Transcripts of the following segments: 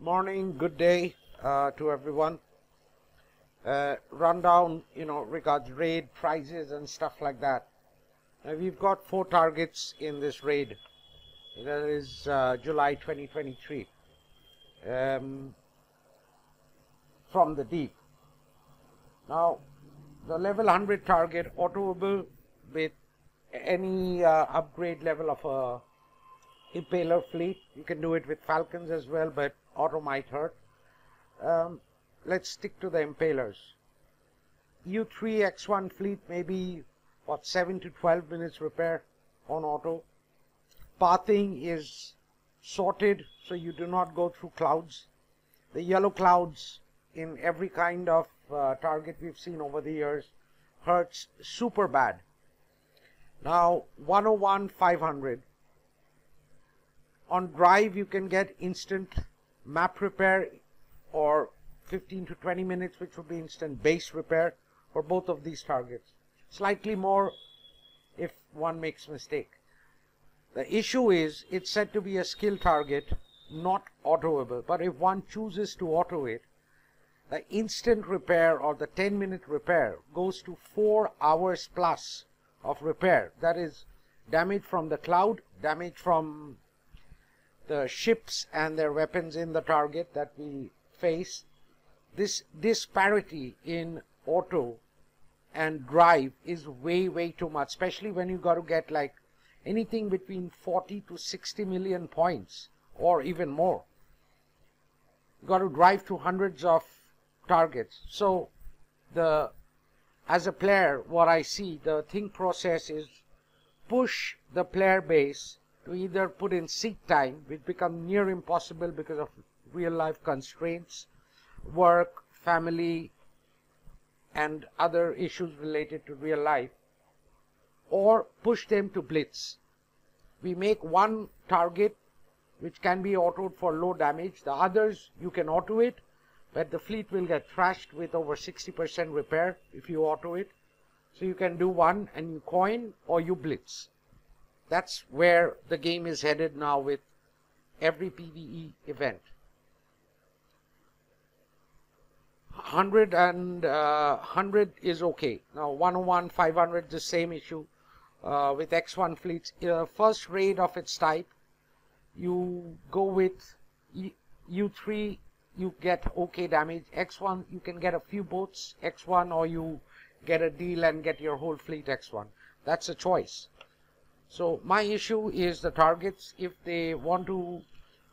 morning, good day uh, to everyone. Uh, rundown, you know, regards raid prizes and stuff like that. Now we've got four targets in this raid. That is uh, July 2023. Um, from the deep. Now, the level 100 target autoable with any uh, upgrade level of a impaler fleet. You can do it with falcons as well, but auto might hurt. Um, let's stick to the impalers. U3 X1 fleet maybe what 7 to 12 minutes repair on auto. Pathing is sorted so you do not go through clouds. The yellow clouds in every kind of uh, target we've seen over the years hurts super bad. Now 101 500 on drive you can get instant map repair or 15 to 20 minutes which would be instant base repair for both of these targets. Slightly more if one makes mistake. The issue is it's said to be a skill target not autoable. But if one chooses to auto it the instant repair or the 10 minute repair goes to 4 hours plus of repair. That is damage from the cloud damage from the ships and their weapons in the target that we face. This disparity in auto and drive is way, way too much, especially when you got to get like anything between 40 to 60 million points or even more. You got to drive to hundreds of targets. So the as a player, what I see, the think process is push the player base to either put in seat time, which become near impossible because of real life constraints, work, family, and other issues related to real life, or push them to blitz. We make one target which can be autoed for low damage. The others you can auto it, but the fleet will get trashed with over 60% repair if you auto it. So you can do one and you coin or you blitz. That's where the game is headed now with every PvE event. 100 and uh, 100 is okay. Now 101, 500, the same issue uh, with X1 fleets. Uh, first raid of its type, you go with U3, you get okay damage. X1, you can get a few boats X1 or you get a deal and get your whole fleet X1. That's a choice. So my issue is the targets. If they want to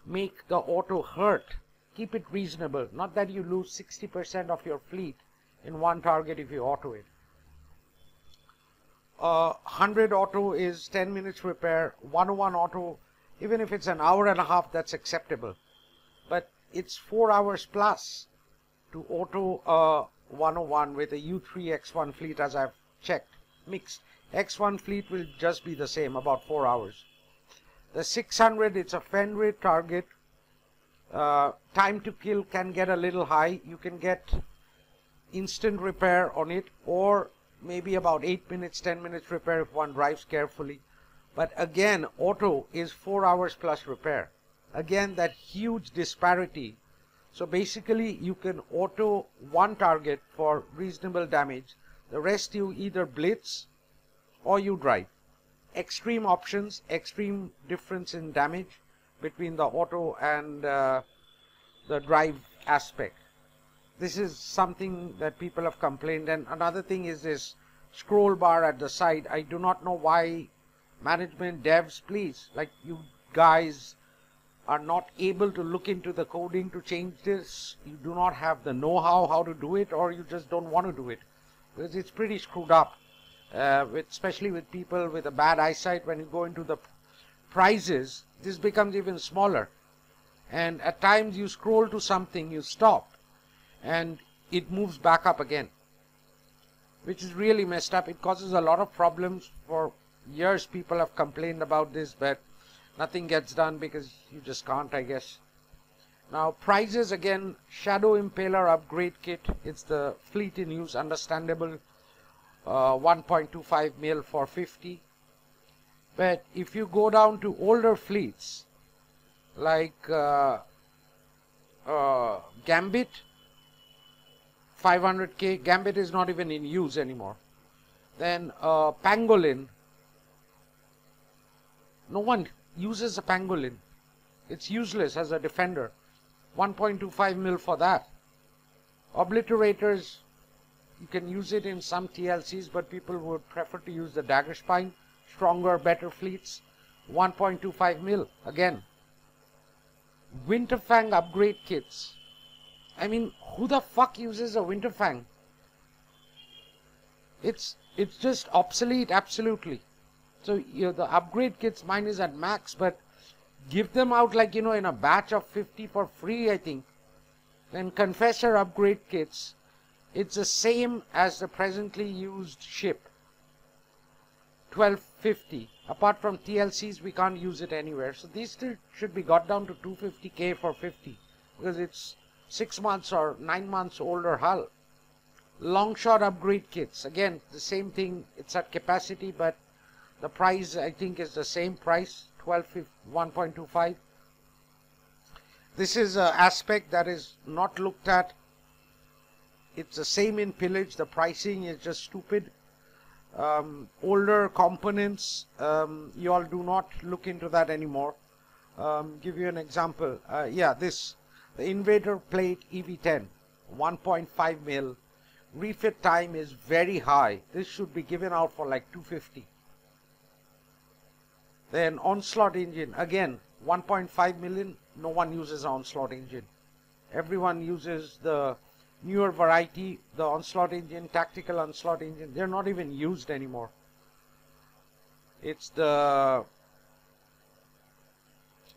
make the auto hurt, keep it reasonable. Not that you lose 60% of your fleet in one target if you auto it. Uh, 100 auto is 10 minutes repair. 101 auto, even if it's an hour and a half, that's acceptable. But it's 4 hours plus to auto uh, 101 with a U3 X1 fleet as I've checked, mixed. X1 fleet will just be the same, about 4 hours. The 600, it's a Fenrir target. Uh, time to kill can get a little high. You can get instant repair on it or maybe about 8 minutes, 10 minutes repair if one drives carefully. But again, auto is 4 hours plus repair. Again, that huge disparity. So basically, you can auto one target for reasonable damage. The rest you either blitz or you drive. Extreme options, extreme difference in damage between the auto and uh, the drive aspect. This is something that people have complained and another thing is this scroll bar at the side. I do not know why management devs please like you guys are not able to look into the coding to change this. You do not have the know-how how to do it or you just don't want to do it because it's pretty screwed up uh, with, especially with people with a bad eyesight, when you go into the prizes, this becomes even smaller. And at times you scroll to something, you stop, and it moves back up again, which is really messed up. It causes a lot of problems. For years, people have complained about this, but nothing gets done because you just can't, I guess. Now, prizes again, Shadow Impaler upgrade kit. It's the fleet in use, understandable uh, 1.25 mil for 50 but if you go down to older fleets like uh, uh, Gambit 500k. Gambit is not even in use anymore. Then uh, Pangolin. No one uses a Pangolin. It's useless as a defender. 1.25 mil for that. Obliterators, you can use it in some TLCs, but people would prefer to use the Dagger Spine. Stronger, better fleets. 1.25 mil again. Winterfang upgrade kits. I mean, who the fuck uses a Winterfang? It's it's just obsolete, absolutely. So you know, the upgrade kits, mine is at max, but give them out like you know in a batch of 50 for free, I think. Then Confessor upgrade kits, it's the same as the presently used ship. 1250. Apart from TLCs, we can't use it anywhere. So these still should be got down to 250k for 50 because it's six months or nine months older hull. Longshot upgrade kits. Again, the same thing. It's at capacity, but the price I think is the same price, 12 1.25. This is an aspect that is not looked at. It's the same in pillage. The pricing is just stupid. Um, older components, um, you all do not look into that anymore. Um, give you an example. Uh, yeah, this the Invader Plate EV10, 1.5 mil. Refit time is very high. This should be given out for like 250. Then Onslaught engine, again, 1.5 million. No one uses Onslaught engine. Everyone uses the newer variety, the Onslaught engine, tactical Onslaught engine. They're not even used anymore. It's the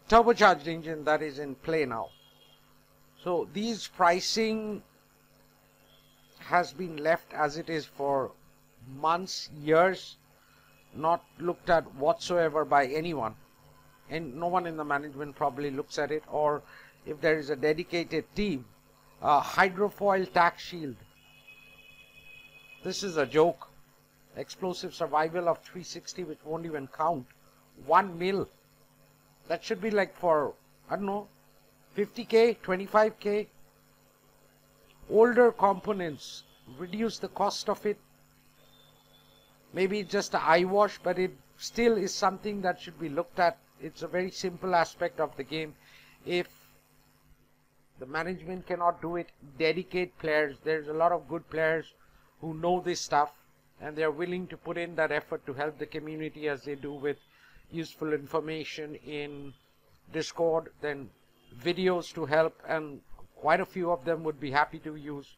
turbocharged engine that is in play now. So these pricing has been left as it is for months, years, not looked at whatsoever by anyone. And no one in the management probably looks at it, or if there is a dedicated team, uh, hydrofoil tack shield. This is a joke. Explosive survival of 360, which won't even count. One mil. That should be like for, I don't know, 50k, 25k. Older components reduce the cost of it. Maybe just an eye wash, but it still is something that should be looked at. It's a very simple aspect of the game. If the management cannot do it, dedicate players. There's a lot of good players who know this stuff and they're willing to put in that effort to help the community as they do with useful information in Discord, then videos to help, and quite a few of them would be happy to use,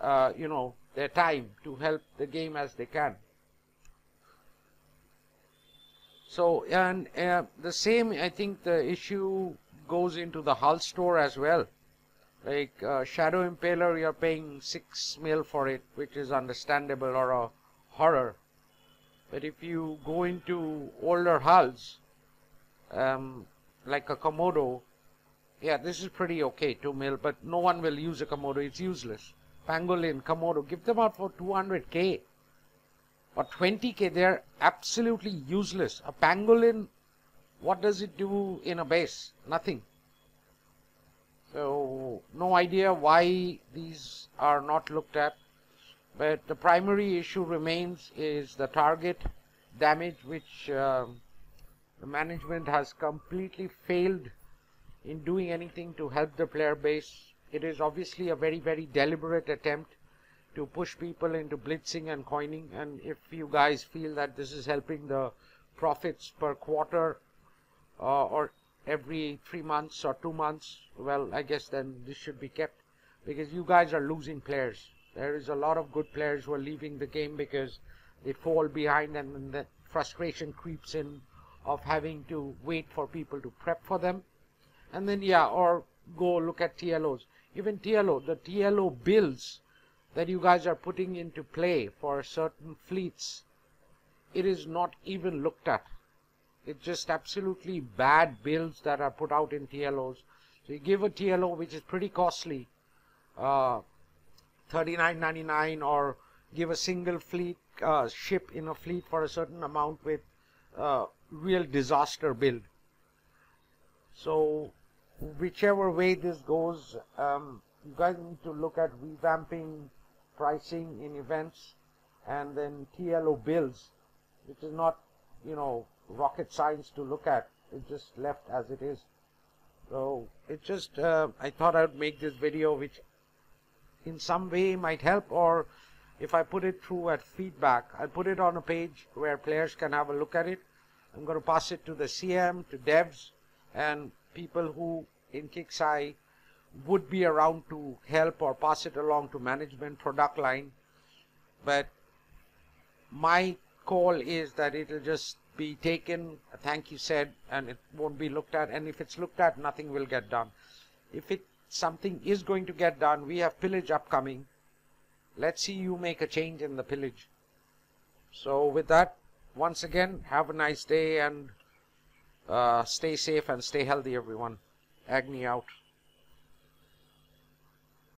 uh, you know, their time to help the game as they can. So, and uh, the same, I think the issue goes into the hull store as well. Like uh, Shadow Impaler, you're paying 6 mil for it, which is understandable, or a horror. But if you go into older hulls, um, like a Komodo, yeah, this is pretty okay, 2 mil, but no one will use a Komodo. It's useless. Pangolin, Komodo, give them out for 200k or 20k. They're absolutely useless. A Pangolin, what does it do in a base? Nothing. So, no idea why these are not looked at. But the primary issue remains is the target damage, which um, the management has completely failed in doing anything to help the player base. It is obviously a very, very deliberate attempt to push people into blitzing and coining. And if you guys feel that this is helping the profits per quarter uh, or every three months or two months, well, I guess then this should be kept because you guys are losing players. There is a lot of good players who are leaving the game because they fall behind and the frustration creeps in of having to wait for people to prep for them. And then yeah or go look at TLOs even TLO the TLO builds that you guys are putting into play for certain fleets it is not even looked at it's just absolutely bad builds that are put out in TLOs so you give a TLO which is pretty costly uh, 39.99 or give a single fleet uh, ship in a fleet for a certain amount with uh, real disaster build so whichever way this goes, um, you guys need to look at revamping pricing in events and then TLO bills, which is not, you know, rocket science to look at. It's just left as it is. So it just, uh, I thought I would make this video which in some way might help or if I put it through at feedback, I'll put it on a page where players can have a look at it. I'm going to pass it to the CM, to devs, and people who in KIXEYE would be around to help or pass it along to management product line. But my call is that it'll just be taken, thank you said, and it won't be looked at. And if it's looked at, nothing will get done. If it something is going to get done, we have pillage upcoming. Let's see you make a change in the pillage. So with that, once again, have a nice day and uh, stay safe and stay healthy, everyone. Agni out.